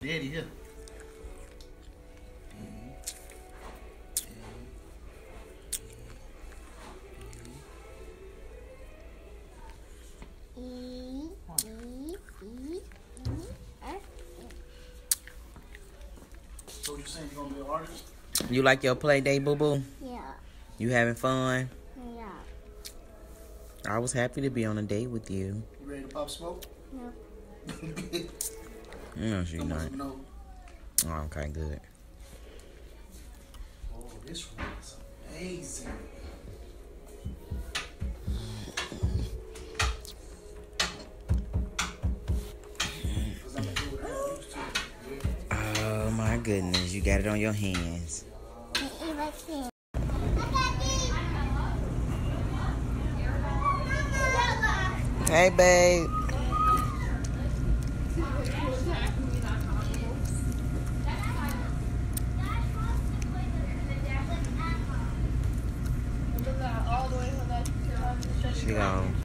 Daddy here. So you saying you gonna be an artist? You like your play day, boo boo? Yeah. You having fun? Yeah. I was happy to be on a date with you. You ready to pop smoke? No. No, she Come not. no. Oh, okay, good. Oh, this room is amazing. Cause I'm gonna do what I used to. Oh my goodness, you got it on your hands. Hey, babe. Gone.